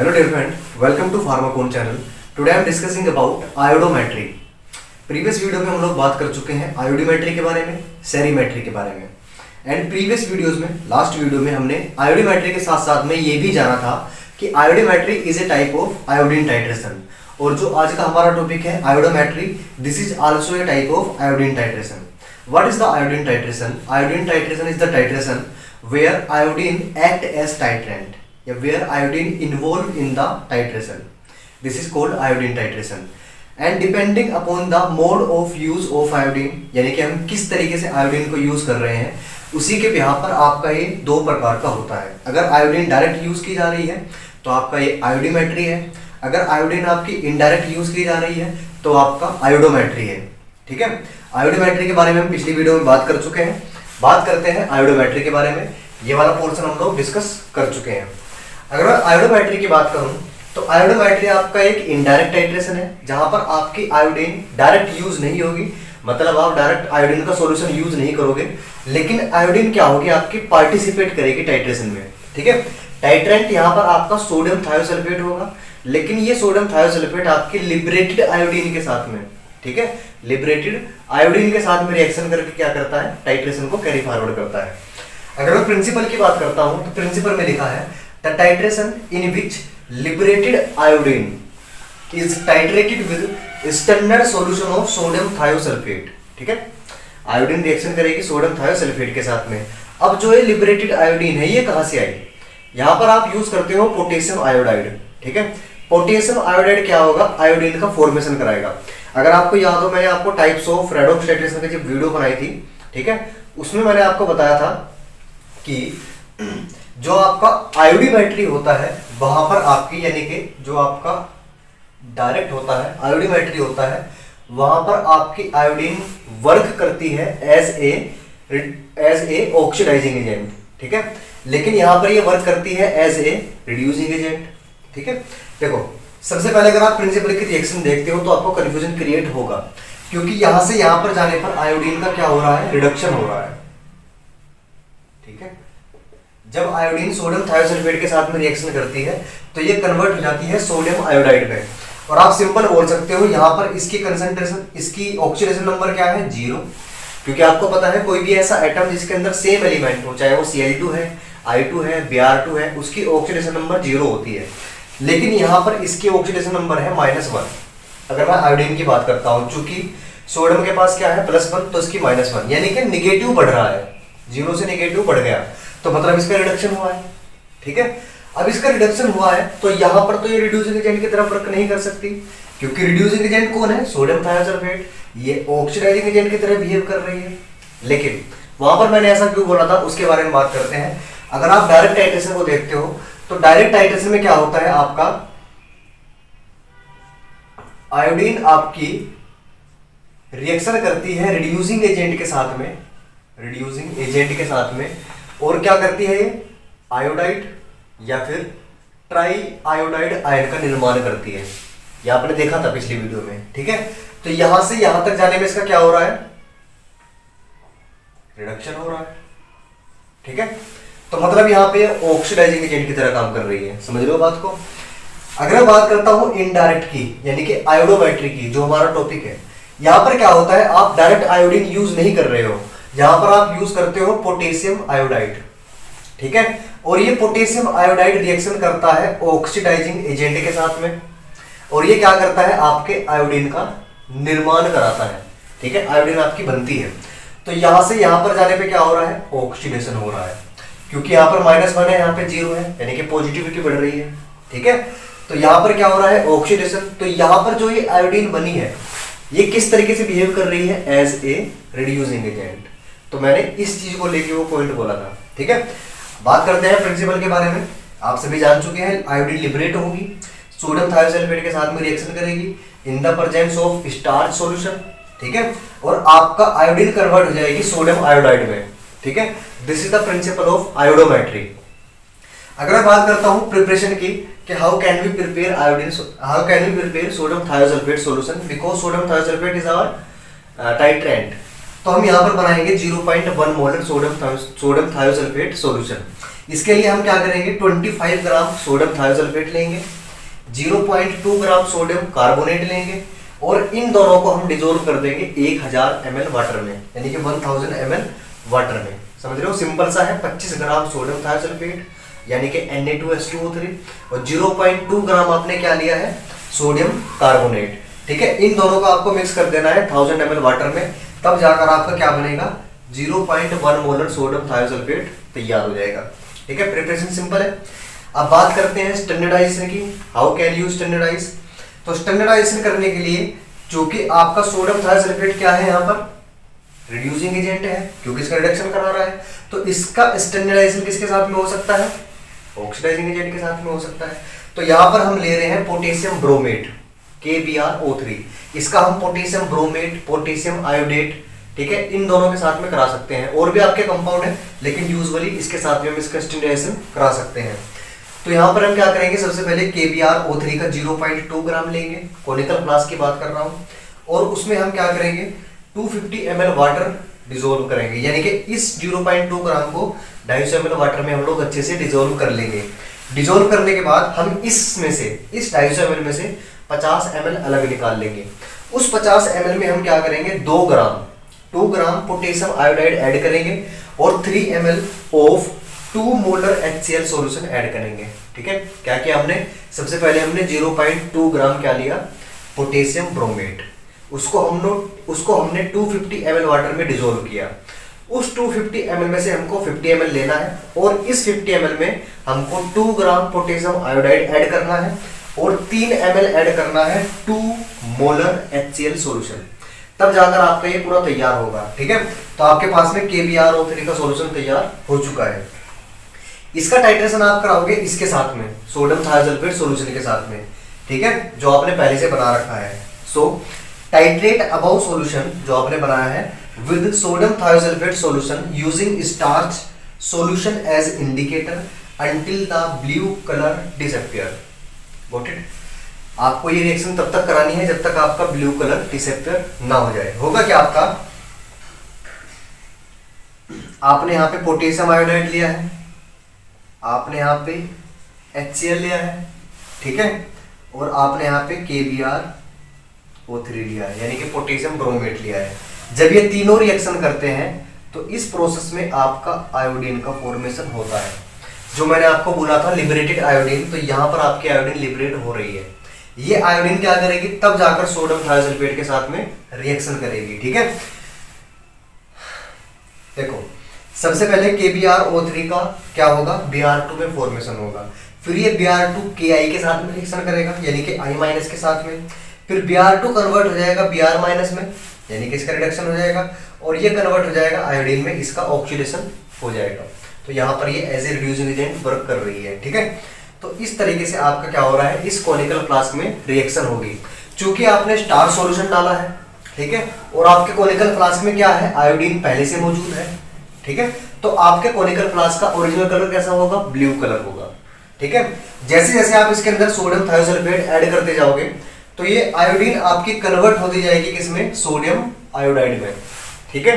Hello dear friend, welcome to Pharmacon channel. Today I am discussing about iodometry. Previous video में हम लोग बात कर चुके हैं आयोडीमेट्री के बारे में सेरीमेट्री के बारे में। एंड प्रीवियस वीडियोस में लास्ट वीडियो में हमने आयोडीमेट्री के साथ साथ में ये भी जाना था कि iodimetry is a type of iodine titration और जो आज का हमारा टॉपिक है iodometry this is also a type of iodine titration what is the iodine titration iodine titration is the titration where iodine act as titrant where iodine involve in the titration this is called iodine titration and depending upon the mode of use of iodine यानी कि हम किस तरीके से iodine को use कर रहे हैं, उसी के बिहार पर आपका ये दो प्रकार का होता है। अगर आयोडीन डायरेक्ट यूज़ की जा रही है तो आपका ये आयोडीमेट्री है। अगर आयोडीन आपकी इनडायरेक्ट यूज़ की जा रही है तो आपका आयोडोमेट्री है। ठीक है? आयोडोमेट्री के बारे में हम पिछली वीडियो में बात कर चुके हैं। बात करते हैं आयोडोमेट्री के बारे में। ये वाला पोर्शन हम लोग डिस्कस कर चुके हैं। अगर मैं आयोडोमेट्री की बात करूँ तो आयोडोमेट्री आपका एक इनडायरेक्ट टाइट्रेशन है, जहाँ पर आपकी आयोडीन डायरेक्ट यूज़ नहीं होगी। मतलब आप डायरेक्ट आयोडीन का सॉल्यूशन यूज़ नहीं करोगे। लेकिन आयोडीन क्या होगी, आपकी पार्टिसिपेट करेगी टाइट्रेशन में, ठीक है? टाइट्रेंट यहाँ पर आपका सोडियम थायोसल्फेट होगा, लेकिन ये सोडियम थायोसल्फेट आपके लिबरेटेड आयोडीन के साथ में, ठीक है? लिबरेटेड आयोडीन के साथ में रिएक्शन करके क्या करता है? टाइट्रेशन को कैरी फॉरवर्ड करता है। अगर मैं प्रिंसिपल की बात करता हूँ तो प्रिंसिपल में लिखा है the titration in which liberated iodine is titrated with standard solution of sodium thiosulfate, ठीक है? आयोडीन रिएक्शन करेगी सोडियम थायोसल्फेट के साथ में। अब जो ये लिबरेटेड आयोडीन है, ये कहाँ से आई? यहाँ पर आप यूज़ करते हो पोटेशियम आयोडाइड ठीक है? पोटेशियम आयोडाइड क्या होगा? आयोडीन का फॉर्मेशन कराएगा। अगर आपको याद हो, मैंने आपको टाइप्स ऑफ़ रेडोक्स टाइट्रेशन की जब वीडियो बनाई थी, ठीक है? उसमें मैंने आपको बताया था कि जो आपका आयोडीमेट्री होता है, वहाँ पर आपकी यानी कि जो आपका डायरेक्ट होता है आयोडीमेट्री होता है, वहाँ पर आपकी आयोडीन वर्क करती है as a as a oxidising agent ठीक है? लेकिन यहाँ पर ये वर्क करती है एज ए रिड्यूसिंग एजेंट ठीक है? देखो, सबसे पहले अगर आप प्रिंसिपल की रिएक्शन देखते हो तो आपको कंफ्यूजन क्रिएट होगा, क्योंकि यहाँ से यहाँ पर जाने पर आयोडीन का क्या हो रहा है? रिडक्शन हो रहा है, ठीक है? जब आयोडीन सोडियम थायोसल्फेट के साथ में रिएक्शन करती है तो ये कन्वर्ट हो जाती है सोडियम आयोडाइड में। और आप सिंपल बोल सकते हो, यहाँ पर इसकी कंसेंट्रेशन इसकी ऑक्सीडेशन नंबर क्या है? ज़ीरो क्योंकि आपको पता है, कोई भी ऐसा एटम जिसके अंदर सेम एलिमेंट हो, चाहे वो Cl2 है I2 है Br2 है, उसकी ऑक्सीडेशन नंबर ज़ीरो होती है। लेकिन यहाँ पर इसकी ऑक्सीडेशन नंबर है माइनस वन अगर मैं आयोडीन की बात करता हूँ, चूँकि सोडियम के पास क्या है? प्लस वन तो इसकी माइनस वन यानी कि निगेटिव बढ़ रहा है। ज़ीरो से निगेटिव बढ़ गया। तो मतलब इसका रिडक्शन हुआ है। ठीक है? अब इसका रिडक्शन हुआ है तो यहाँ पर तो ये रिड्यूसिंग एजेंट की तरफ़ वर्क नहीं कर सकती, क्योंकि रिड्यूसिंग एजेंट कौन है? सोडियम थायोसल्फेट ये ऑक्सीडाइजिंग एजेंट की तरह बिहेव कर रही है। लेकिन वहाँ पर मैंने ऐसा क्यों बोला था, उसके बारे में बात करते हैं। अगर आप डायरेक्ट टाइट्रेशन को देखते हो तो डायरेक्ट टाइट्रेशन में क्या होता है आपका? आयोडीन आपकी रिएक्शन करती है रिड्यूसिंग एजेंट के साथ में रिड्यूसिंग एजेंट के साथ में। और क्या करती है ये? आयोडाइड या फिर ट्राई आयोडाइड आयन का निर्माण करती है। ये आपने देखा था पिछली वीडियो में, ठीक है? तो यहाँ से यहाँ तक जाने में इसका क्या हो रहा है? रिडक्शन हो रहा है, ठीक है? तो मतलब यहाँ पे ऑक्सीडाइजिंग एजेंट की तरह काम कर रही है, समझ रहे हो बात को? अगर मैं बात करता हूँ इनडायरेक्ट की, यानी कि आयोडोमेट्री की, जो हमारा टॉपिक है, यहाँ पर क्या होता है? आप डायरेक्ट आयोडीन यूज़ नहीं कर रहे हो। यहाँ पर आप यूज़ करते हो पोटेशियम आयोडाइड, ठीक है? और ये पोटेशियम आयोडाइड रिएक्शन करता है ऑक्सीडाइजिंग एजेंट के साथ में। और ये क्या करता है? आपके आयोडीन का निर्माण कराता है, ठीक है? आयोडीन आपकी बनती है। तो यहाँ से यहाँ पर जाने पे क्या हो रहा है? ऑक्सीडेशन हो रहा है। क्योंकि यहाँ पर माइनस वन है, यहाँ पे ज़ीरो है, यानी कि पॉजिटिविटी बढ़ रही है, ठीक है? तो यहाँ पर क्या हो रहा है? ऑक्सीडेशन तो यहाँ पर जो ये आयोडीन बनी है, ये किस तरीके से बिहेव कर रही है? एज ए रिड्यूसिंग एजेंट तो मैंने इस चीज़ को लेके वो पॉइंट बोला था, ठीक है? बात करते हैं प्रिंसिपल के बारे में। आप सभी जान चुके हैं आयोडीन लिबरेट होगी सोडियम थायोसल्फेट के साथ में रिएक्शन करेगी in the presence of starch solution ठीक है? और आपका आयोडीन कन्वर्ट हो जाएगी सोडियम आयोडाइड में, ठीक है? This is the principle of iodometry अगर मैं बात करता हूँ प्रिपरेशन की, कि how can we prepare iodine how can we prepare sodium thiosulphate solution because sodium thiosulphate is our titrant तो हम यहाँ पर बनाएँगे 0.1 molar sodium sodium thiosulphate solution इसके लिए हम क्या करेंगे? 25 ग्राम सोडियम थायोसल्फेट लेंगे 0.2 ग्राम सोडियम कार्बोनेट लेंगे, और इन दोनों को हम डिजोल्व कर देंगे 1000 ml वाटर में, यानी कि 1000 ml वाटर में। समझ रहे हो? सिंपल सा है 25 ग्राम सोडियम थायोसल्फेट यानी कि Na2S2O3 और 0.2 ग्राम आपने क्या लिया है? सोडियम कार्बोनेट ठीक है? इन दोनों को आपको मिक्स कर देना है 1000 ml वाटर में तब जाकर आपका क्या बनेगा? 0.1 मोलर सोडियम थायोसल्फेट तैयार हो जाएगा। ठीक है? प्रिपरेशन सिंपल है। अब बात करते हैं स्टैंडर्डाइजेशन की। हाउ कैन यू स्टैंडर्डाइज तो स्टैंडर्डाइजेशन करने के लिए जो कि आपका सोडियम थायोसल्फेट क्या है यहाँ पर? रिड्यूसिंग एजेंट है, क्योंकि इसका रिडक्शन करा रहा है। तो इसका स्टैंडर्डाइजेशन किसके साथ में हो सकता है? ऑक्सीडाइजिंग एजेंट के साथ में हो सकता है। तो यहाँ पर हम ले रहे हैं potassium bromate K B R O three इसका हम पोटेशियम ब्रोमेट, पोटेशियम आयोडेट, ठीक है, इन दोनों के साथ में करा सकते हैं। और भी आपके कंपाउंड है, लेकिन यूजुअली इसके साथ में हम इसका स्टैंडर्डाइजेशन करा सकते हैं। तो यहाँ पर हम क्या करेंगे, सबसे पहले K B R O three का ज़ीरो पॉइंट टू ग्राम लेंगे कोनिकल फ्लास्क की बात कर रहा हूँ। और उसमें हम क्या करेंगे two fifty M L water dissolve करेंगे। यानी कि इस ज़ीरो पॉइंट टू ग्राम को ढाई सौ एम एल वाटर में हम लोग अच्छे से डिजोल्व कर लेंगे। डिजोल्व करने के बाद हम इसमें से, इस ढाई सौ एम में से पचास एम अलग निकाल लेंगे। उस पचास एम में हम क्या करेंगे? दो ग्राम। Two gram potassium iodide add करेंगे और three M of two molar H solution add करेंगे। ठीक है? क्या किया हमने? सबसे पहले हमने 0.2 ग्राम क्या लिया? Potassium bromate. उसको हम उसको हमने 250 फिफ्टी वाटर में डिजोल्व किया। उस 250 ml में से हमको 50 ml लेना है और इस 50 ml में हमको 2 ग्राम पोटेशियम आयोडाइड ऐड करना है। और 3 ml ऐड करना है टू मोलर HCl सॉल्यूशन तब जाकर आपका ये पूरा तैयार होगा, ठीक है? तो आपके पास में K B R O three का सॉल्यूशन तैयार हो चुका है। इसका टाइट्रेशन आप कराओगे इसके साथ में सोडियम थायोसल्फेट सॉल्यूशन के साथ में, ठीक है? जो आपने पहले से बना रखा है। सो टाइट्रेट अबाउ सोल्यूशन जो आपने बनाया है with sodium thiosulphate solution using starch solution as indicator until the blue colour disappear got it आपको ये रिएक्शन तब तक करानी है जब तक आपका ब्लू कलर डिसअपियर ना हो जाए। होगा क्या आपका? आपने यहाँ पे पोटेशियम आयोडाइड लिया है। आपने यहाँ पे एच लिया है। ठीक है? और आपने यहाँ पे के बी आर ओ थ्री लिया है, यानी कि पोटेशियम ब्रोमेट लिया है। जब ये तीनों रिएक्शन करते हैं तो इस प्रोसेस में आपका आयोडीन का फॉर्मेशन होता है। जो मैंने आपको बोला था लिबरेटेड आयोडीन तो यहाँ पर आपकी आयोडीन लिबरेट हो रही है। ये आयोडीन क्या करेगी? तब जाकर सोडियम थायोसल्फेट के साथ में रिएक्शन करेगी, ठीक है? देखो, सबसे पहले K B R O three का क्या होगा? बी आर टू में फॉर्मेशन होगा। फिर ये बी आर टू के आई के साथ में रिएक्शन करेगा, यानी कि आई माइनस के साथ में। फिर बी आर टू कन्वर्ट हो जाएगा बी आर माइनस में, यानी कि इसका रिडक्शन हो जाएगा, और ये कन्वर्ट हो जाएगा आयोडीन में, इसका ऑक्सीडेशन हो जाएगा। तो यहाँ पर ये as a reducing agent work कर रही है, ठीक है? तो इस तरीके से आपका क्या हो रहा है, इस कॉनिकल फ्लास्क में रिएक्शन होगी। चूँकि आपने स्टार सॉल्यूशन डाला है, ठीक है? और आपके कॉनिकल फ्लास्क में क्या है आयोडीन पहले से मौजूद है, ठीक है? तो आपके कोनिकल फ्लास्क का ओरिजिनल कलर कैसा होगा? ब्लू कलर होगा, ठीक है? जैसे जैसे आप इसके अंदर सोडियम थायोसल्फेट ऐड करते जाओगे तो ये आयोडीन आपकी कन्वर्ट होती जाएगी किसमें? सोडियम आयोडाइड में, ठीक है?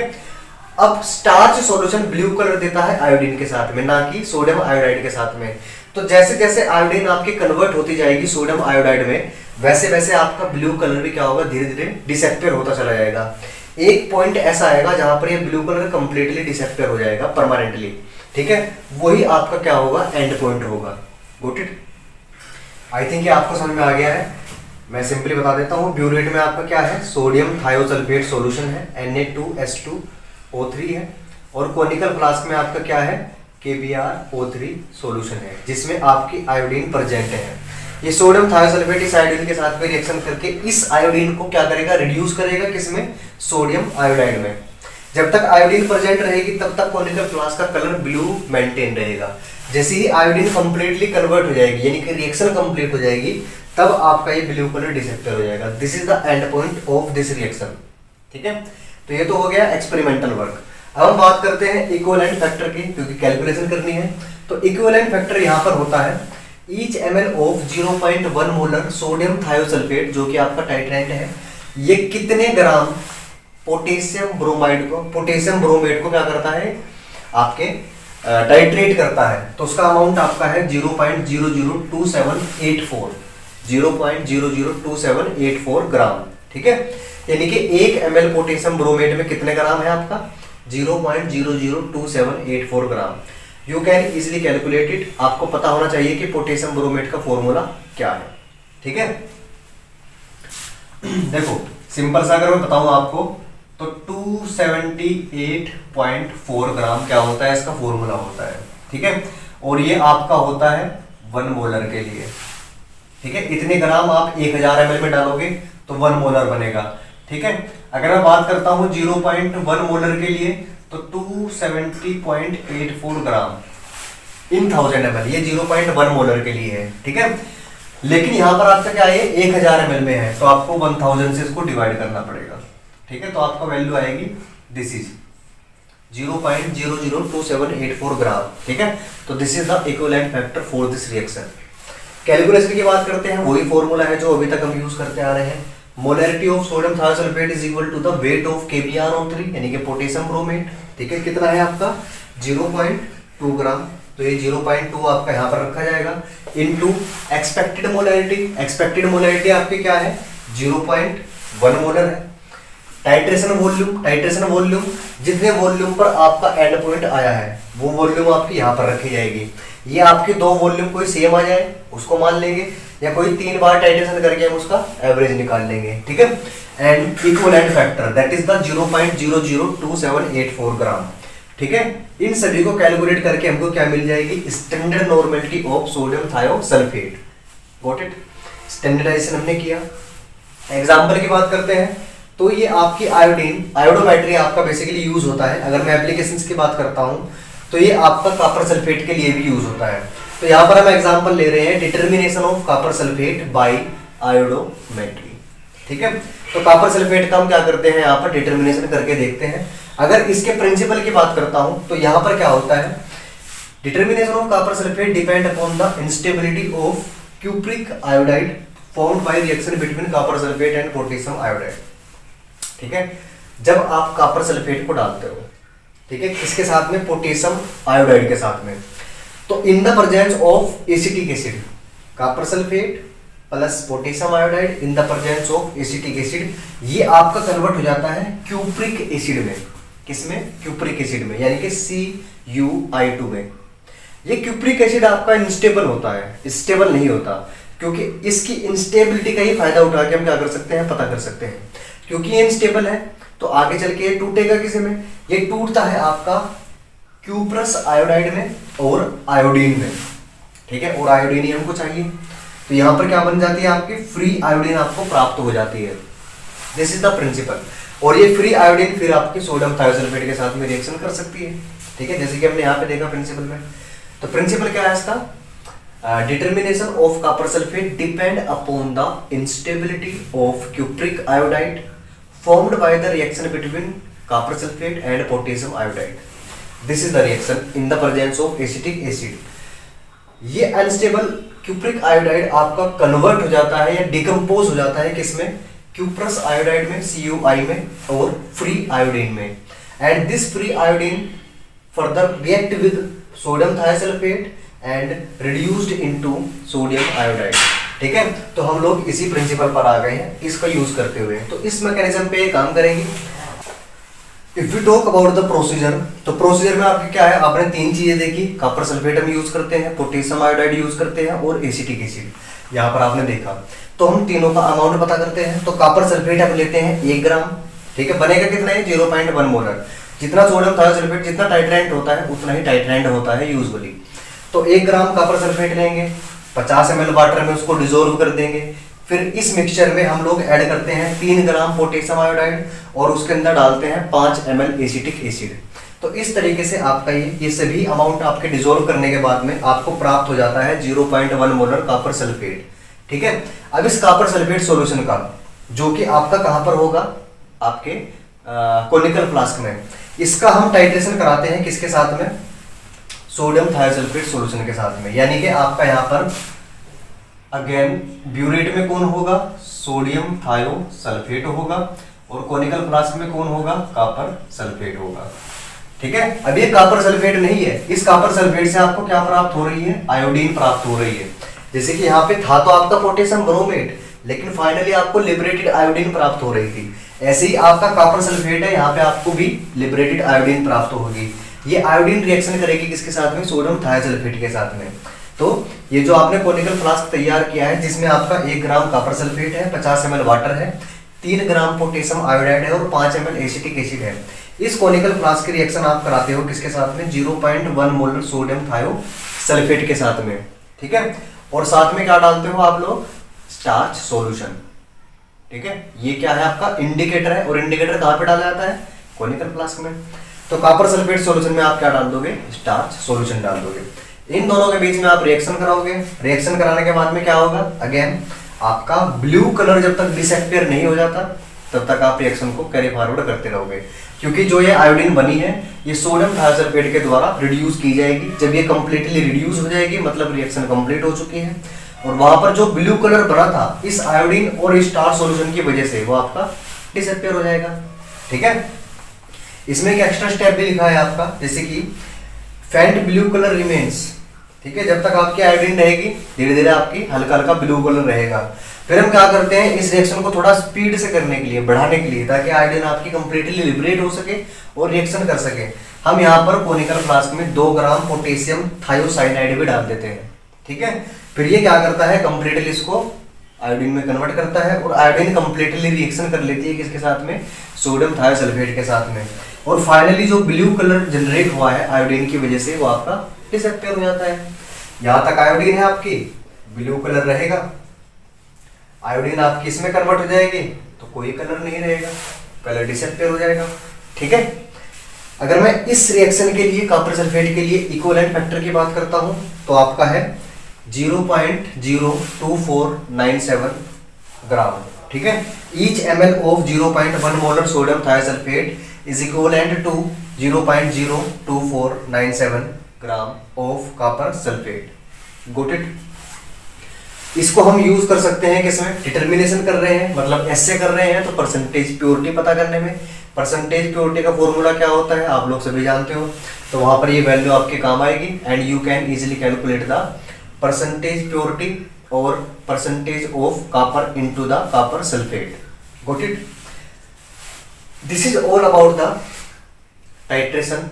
अब स्टार्च सॉल्यूशन ब्लू कलर देता है आयोडीन के साथ में, ना कि सोडियम आयोडाइड के साथ में। तो जैसे जैसे आयोडीन आपकी कन्वर्ट होती जाएगी सोडियम आयोडाइड में, वैसे वैसे आपका ब्लू कलर भी क्या होगा? धीरे धीरे डिसेक्टर होता चला जाएगा। एक पॉइंट ऐसा आएगा जहाँ पर ये ब्लू कलर कंप्लीटली डिसेप्टर हो जाएगा परमानेंटली ठीक है? वही आपका क्या होगा? एंड पॉइंट होगा। गुट इट आई थिंक ये आपको समझ में आ गया है। मैं सिंपली बता देता हूँ ब्यूरेट में आपका क्या है? सोडियम थायोसल्फेट सोल्यूशन है Na2S2O3 है। और कोनिकल फ्लास्क में आपका क्या है? KBrO3 सॉल्यूशन है, जिसमें आपकी आयोडीन प्रेजेंट है। ये सोडियम थायोसल्फेट इस आयोडीन के साथ में रिएक्शन करके इस आयोडीन को क्या करेगा? रिड्यूस करेगा किसमें? सोडियम आयोडाइड में। जब तक आयोडीन प्रेजेंट रहेगी, तब तक कोनिकल फ्लास्क का कलर ब्लू मेंटेन रहेगा। जैसे ही आयोडीन कंप्लीटली कन्वर्ट हो जाएगी, यानी कि रिएक्शन कंप्लीट हो जाएगी, तब आपका ये ब्लू कलर डिसेप्टर हो जाएगा। This is the end point of this reaction ठीक है? तो ये तो हो गया एक्सपेरिमेंटल वर्क अब हम बात करते हैं इक्वलेंट फैक्टर की, क्योंकि कैलकुलेशन करनी है। तो इक्वलेंट फैक्टर यहाँ पर होता है each M L of zero point one molar sodium thiosulphate जो कि आपका टाइट्रेंट है। ये कितने ग्राम पोटेशियम ब्रोमाइड को, पोटेशियम ब्रोमेट को क्या करता है? आपके टाइट्रेट करता है। तो उसका अमाउंट आपका है zero point zero zero two seven eight four zero point zero zero two seven eight four gram, ठीक है? यानी कि एक एम एल पोटेशियम ब्रोमेट में कितने ग्राम है आपका? Zero point zero zero two seven eight four gram. You can easily calculated आपको पता होना चाहिए कि पोटेशियम ब्रोमेट का फॉर्मूला क्या है। ठीक है? देखो सिंपल सा अगर मैं बताऊँ आपको तो 278.4 ग्राम क्या होता है? इसका फॉर्मूला होता है। ठीक है? और ये आपका होता है वन मोलर के लिए। ठीक है? इतने ग्राम आप 1000 हज़ार में डालोगे तो वन मोलर बनेगा। ठीक है? अगर मैं बात करता हूँ 0.1 मोलर के लिए तो 270.84 ग्राम इन थाउज़ेंड एम ये 0.1 मोलर के लिए है, ठीक है? लेकिन यहाँ पर आपका क्या है? एक हज़ार एम में है तो आपको 1000 से इसको डिवाइड करना पड़ेगा, ठीक है? तो आपका वैल्यू आएगी दिस इज़ 0.002784 ग्राम ठीक है? तो this is the equivalent factor for this reaction calculation की बात करते हैं, वही फॉर्मूला है जो अभी तक हम यूज़ करते आ रहे हैं। Molarity of sodium thiosulphate is equal to the weight of KbRO3 यानी कि पोटेशियम ब्रोमेट ठीक है, कितना है आपका? 0.2 ग्राम. तो ये 0.2 आपका यहाँ पर रखा जाएगा. Into expected molarity expected molarity आपकी क्या है? 0.1 मोलर है. टाइट्रेशन वॉल्यूम टाइट्रेशन वॉल्यूम जितने वॉल्यूम पर आपका एंड पॉइंट आया है, वो वॉल्यूम आपकी यहाँ पर रखी जाएगी. ये आपके दो वॉल्यूम कोई सेम आ जाए, उसको मान लेंगे. या कोई तीन बार टाइट्रेशन करके हम उसका एवरेज निकाल लेंगे, ठीक है? And equivalent factor that is the 0.00278 gram ठीक है? इन सभी को कैलकुलेट करके हमको क्या मिल जाएगी? Standard normality of sodium thiosulphate got it standardisation हमने किया। एग्जांपल की बात करते हैं। तो ये आपकी आयोडीन आयोडोमेट्री आपका बेसिकली यूज़ होता है। अगर मैं एप्लीकेशंस की बात करता हूँ तो ये आपका कॉपर सल्फेट के लिए भी यूज़ होता है। तो यहाँ पर हम एग्जांपल ले रहे हैं determination of copper sulphate by iodometry ठीक है? तो कॉपर सल्फेट का हम क्या करते हैं? यहाँ पर डिटर्मिनेशन करके देखते हैं। अगर इसके प्रिंसिपल की बात करता हूँ तो यहाँ पर क्या होता है? Determination of copper sulphate depend upon the instability of cupric iodide formed by reaction between copper sulphate and potassium iodide ठीक है? जब आप कॉपर सल्फेट को डालते हो, ठीक है? इसके साथ में पोटेशियम आयोडाइड के साथ में। तो in the presence of acetic acid copper sulphate plus potassium iodide in the presence of acetic acid ये आपका कन्वर्ट हो जाता है क्यूप्रिक एसिड में। किसमें क्यूप्रिक एसिड में, यानी कि सी यू आई टू में। ये क्यूप्रिक एसिड आपका इंस्टेबल होता है स्टेबल नहीं होता, क्योंकि इसकी इंस्टेबिलिटी का ही फ़ायदा उठा के हम क्या कर सकते हैं, पता कर सकते हैं। क्योंकि ये इंस्टेबल है तो आगे चल के टूटेगा किसी में? ये टूटता है आपका क्यूप्रस आयोडाइड में और आयोडीन में। ठीक है? और आयोडीन ही हमको चाहिए। तो यहाँ पर क्या बन जाती है आपकी? फ्री आयोडीन आपको प्राप्त हो जाती है। दिस इज़ द प्रिंसिपल और ये फ्री आयोडीन फिर आपके सोडियम थायोसल्फेट के साथ में रिएक्शन कर सकती है। ठीक है? जैसे कि हमने यहाँ पे देखा प्रिंसिपल में। तो प्रिंसिपल क्या है इसका? Determination of copper sulphate depend upon the instability of cupric iodide formed by the reaction between copper sulphate and potassium iodide. This is the reaction in the presence of acetic acid. ये unstable cupric iodide आपका convert हो जाता है या decompose हो जाता है किसमें? क्यूप्रस आयोडाइड में सी में और फ्री आयोडीन में. And this free iodine further react with sodium thiosulphate and reduced into sodium iodide ठीक है? तो हम लोग इसी प्रिंसिपल पर आ गए हैं, इसका यूज़ करते हुए. तो इस मैकेनिज्म पे काम करेंगे। If you talk about the procedure तो प्रोसीजर में आपके क्या है? आपने तीन चीज़ें देखी। कॉपर सल्फेट हम यूज़ करते हैं पोटेशियम आयोडाइड यूज़ करते हैं और एसिटिक एसिड यहाँ पर आपने देखा। तो हम तीनों का अमाउंट पता करते हैं। तो कॉपर सल्फेट हम लेते हैं एक ग्राम। ठीक है? बनेगा कितना है ज़ीरो पॉइंट वन मोलर जितना सोडियम थायोसल्फेट जितना टाइट्रेंट होता है, उतना ही टाइट्रेंट होता है यूजली तो एक ग्राम कॉपर सल्फेट लेंगे। 50 एम वाटर में उसको डिजोल्व कर देंगे। फिर इस मिक्सचर में हम लोग ऐड करते हैं तीन ग्राम पोटेशियम आयोडाइड और उसके अंदर डालते हैं पाँच एम एसिटिक एसिड तो इस तरीके से आपका ये ये सभी अमाउंट आपके डिजोल्व करने के बाद में आपको प्राप्त हो जाता है 0.1 मोलर कापर सल्फेट ठीक है? अब इस कापर सल्फेट सॉल्यूशन का, जो कि आपका कहाँ पर होगा? आपके कोनिकल फ्लास्क में। इसका हम टाइट्रेशन कराते हैं किसके साथ में? सोडियम थायोसल्फेट सॉल्यूशन के साथ में। यानी कि आपका यहाँ पर अगेन ब्यूरेट में कौन होगा? सोडियम थायोसल्फेट होगा। और कोनिकल फ्लास्क में कौन होगा? कापर सल्फेट होगा। ठीक है? अब ये कापर सल्फेट नहीं है। इस कापर सल्फेट से आपको क्या प्राप्त हो रही है? आयोडीन प्राप्त हो रही है। जैसे कि यहाँ पे था तो आपका पोटेशियम ब्रोमेट लेकिन फाइनली आपको लिबरेटेड आयोडीन प्राप्त हो रही थी। ऐसे ही आपका कापर सल्फेट है, यहाँ पे आपको भी लिबरेटेड आयोडीन प्राप्त होगी। ये आयोडीन रिएक्शन करेगी किसके साथ में? सोडियम थायोसल्फेट के साथ में। तो ये जो आपने कोनिकल फ्लास्क तैयार किया है, जिसमें आपका एक ग्राम कापर सल्फेट है, पचास एम वाटर है, तीन ग्राम पोटेशियम आयोडाइड है और पाँच एम एसिटिक एसिड है। इस कोनिकल फ्लास्क की रिएक्शन आप कराते हो किसके साथ में? Zero point one molar sodium thiosulphate के साथ में, ठीक है? और साथ में क्या डालते हो आप लोग? स्टार्च सॉल्यूशन ठीक है? ये क्या है आपका? इंडिकेटर है। और इंडिकेटर कहाँ पे डाला जाता है? कोनिकल फ्लास्क में। तो कॉपर सल्फेट सॉल्यूशन में आप क्या डाल दोगे? स्टार्च सॉल्यूशन डाल दोगे। इन दोनों के बीच में आप रिएक्शन कराओगे रिएक्शन कराने के बाद में क्या होगा? अगेन आपका ब्लू कलर जब तक डिसअपियर नहीं हो जाता, तब तक आप रिएक्शन को कैरी फॉरवर्ड करते रहोगे। क्योंकि जो ये आयोडीन बनी है, ये सोडियम थायोसल्फेट के द्वारा रिड्यूस की जाएगी। जब ये कंप्लीटली रिड्यूस हो जाएगी मतलब रिएक्शन कंप्लीट हो चुकी है। और वहाँ पर जो ब्लू कलर बना था, इस आयोडीन और स्टार सोल्यूशन की वजह से वो आपका डिसअपियर हो जाएगा। ठीक है? इसमें एक एक्स्ट्रा स्टेप भी लिखा है आपका, जैसे कि फेंट ब्लू कलर रिमेन्स ठीक है, जब तक आपकी आयोडीन रहेगी, धीरे धीरे आपकी हल्का हल्का ब्लू कलर रहेगा। फिर हम क्या करते हैं, इस रिएक्शन को थोड़ा स्पीड से करने के लिए, बढ़ाने के लिए, ताकि आयोडीन आपकी कंप्लीटली लिबरेट हो सके और रिएक्शन कर सके। हम यहाँ पर कोनिकल फ्लास्क में दो ग्राम पोटेशियम थायोसाइनाइड भी डाल देते हैं। ठीक है? फिर ये क्या करता है कंप्लीटली इसको आयोडीन में कन्वर्ट करता है और आयोडीन कंप्लीटली रिएक्शन कर लेती है किसके साथ में? सोडियम थायोसल्फेट के साथ में। और फाइनली जो ब्लू कलर जनरेट हुआ है आयोडीन की वजह से वो आपका डिसअपियर हो जाता है। यहाँ तक आयोडीन है आपकी? ब्लू कलर रहेगा। आयोडीन आपकी इसमें कन्वर्ट हो जाएगी तो कोई कलर नहीं रहेगा। कलर डिसअपेयर हो जाएगा। ठीक है? अगर मैं इस रिएक्शन के लिए कापर सल्फेट के लिए इक्वलेंट फैक्टर की बात करता हूँ तो आपका है 0.02497 ग्राम ठीक है? Each M L of 0.1 molar sodium thiosulphate is equivalent to 0.02497 gram of copper sulphate. Got it इसको हम यूज़ कर सकते हैं किसमें डिटर्मिनेशन कर रहे हैं मतलब ऐसे कर रहे हैं तो परसेंटेज प्योरिटी पता करने में। परसेंटेज प्योरिटी का फॉर्मूला क्या होता है, आप लोग सभी जानते हो। तो वहाँ पर ये वैल्यू आपके काम आएगी and you can easily calculate the percentage purity or percentage of copper into the copper sulfate. Got it? This is all about the titration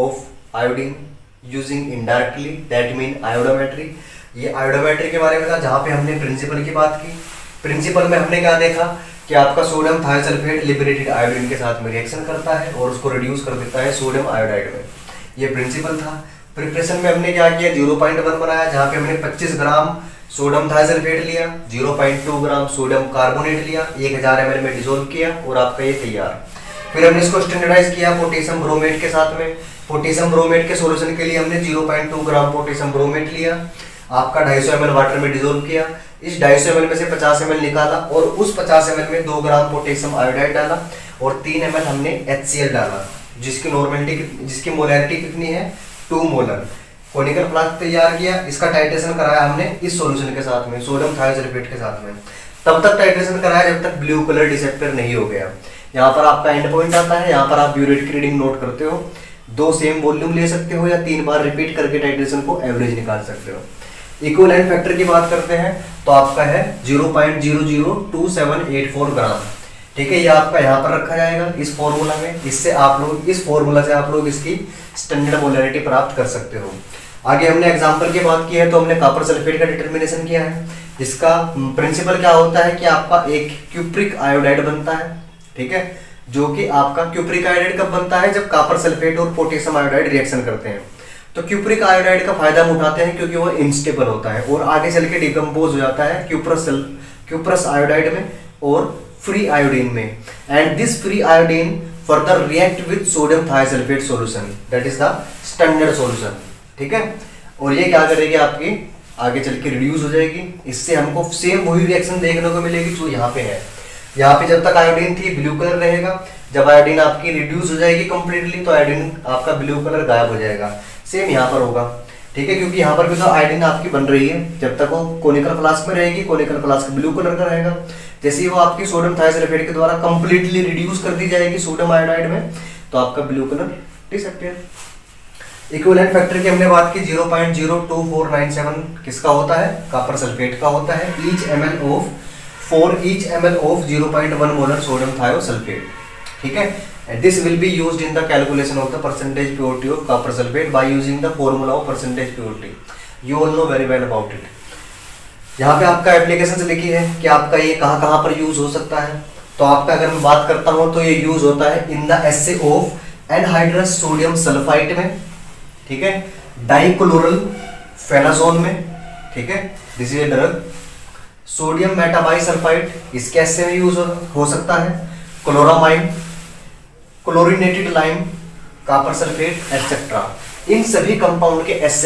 of iodine using indirectly, that mean iodometry. ये iodometry के बारे में था, जहाँ पे हमने principal की बात की। प्रिंसिपल में हमने क्या देखा? कि आपका सोडियम थायोसल्फेट लिबरेटेड आयोडीन के साथ में रिएक्शन करता है और उसको रिड्यूस कर देता है सोडियम आयोडाइड में। ये प्रिंसिपल था। प्रिपरेशन में हमने क्या किया? ज़ीरो पॉइंट वन बनाया, जहाँ पे हमने पच्चीस ग्राम सोडियम थाइसल्फेट लिया zero point two gram sodium carbonate लिया, एक हज़ार एम में डिजोल्व किया और आपका ये तैयार। फिर हमने इसको स्टैंडर्डाइज किया पोटेशियम ब्रोमेट के साथ में। पोटेशियम ब्रोमेट के सोल्यूशन के लिए हमने zero point two gram potassium bromate लिया, आपका ढाई सौ एम वाटर में डिजोल्व किया। इस ढाई सौ एम में से पचास एम निकाला और उस पचास एम में दो ग्राम पोटेशियम आयोडाइड डाला और तीन एम हमने एच डाला, जिसकी नॉर्मेलिटी जिसकी मोलैरिटी कितनी है? To molar. कोनिकल फ्लास्क तैयार किया, इसका टाइट्रेशन कराया हमने इस सॉल्यूशन के साथ में सोडियम थायोसल्फेट के साथ में। तब तक टाइट्रेशन कराया जब तक ब्लू कलर डिसेप्टर नहीं हो गया। यहाँ पर आपका एंड पॉइंट आता है, यहाँ पर आप ब्यूरेट की रीडिंग नोट करते हो। दो सेम वॉल्यूम ले सकते हो या तीन बार रिपीट करके टाइट्रेशन को एवरेज निकाल सकते हो। इक्वलेंट फैक्टर की बात करते हैं तो आपका है zero point zero zero two seven eight four gram ठीक है, ये आपका यहाँ पर रखा जाएगा इस फॉर्मूला में। इससे आप लोग, इस फॉर्मूला से आप लोग इसकी स्टैंडर्ड मोलरिटी प्राप्त कर सकते हो। आगे हमने एग्ज़ाम्पल की बात की है तो हमने कॉपर सल्फेट का डिटर्मिनेशन किया है। जिसका प्रिंसिपल क्या होता है कि आपका एक क्यूप्रिक आयोडाइड बनता है। ठीक है जो कि आपका क्यूप्रिक आयोडाइड कब बनता है? जब कॉपर सल्फेट और पोटेशियम आयोडाइड रिएक्शन करते हैं। तो क्यूप्रिक आयोडाइड का फ़ायदा हम उठाते हैं क्योंकि वो इनस्टेबल होता है और आगे चल के डिकम्पोज हो जाता है क्यूप्रस क्यूप्रस आयोडाइड में और फ्री आयोडीन में। And this free iodine further react with sodium thiosulphate solution that is the standard solution ठीक है? और ये क्या करेगी आपकी? आगे चल के रिड्यूस हो जाएगी। इससे हमको सेम वही रिएक्शन देखने को मिलेगी जो यहाँ पे है। यहाँ पे जब तक आयोडीन थी ब्लू कलर रहेगा। जब आयोडीन आपकी रिड्यूस हो जाएगी कंप्लीटली तो आयोडीन आपका ब्लू कलर गायब हो जाएगा। सेम यहाँ पर होगा। ठीक है? क्योंकि यहाँ पर भी तो आयोडीन आपकी बन रही है। जब तक वो कोनिकल फ्लास्क में रहेगी कोनिकल फ्लास्क ब्लू कलर का रहेगा। जैसे ही वो आपकी सोडियम थायोसल्फेट के द्वारा कंप्लीटली रिड्यूस कर दी जाएगी सोडियम आयोडाइड में तो आपका blue colour disappear equivalent factor की हमने बात की 0.02497 किसका होता है? कॉपर सल्फेट का होता है। Each M L of for each M L of 0.1 molar sodium thiosulphate ठीक है? This will be used in the calculation of the percentage purity of copper sulfate by using the formula of percentage purity. You all know very well about it. यहाँ पे आपका application लिखी है कि आपका ये कहाँ कहाँ पर यूज़ हो सकता है। तो आपका अगर मैं बात करता हूँ तो ये यूज़ होता है in the assay of anhydrous sodium sulphite में। ठीक है? डाइक्लोरल फेनाजोन में। ठीक है? This is a drug sodium metabisulphide इसके से में यूज़ हो, हो सकता है। Chloramine chlorinated lime copper sulphate etcetera इन सभी कंपाउंड के एस